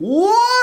哇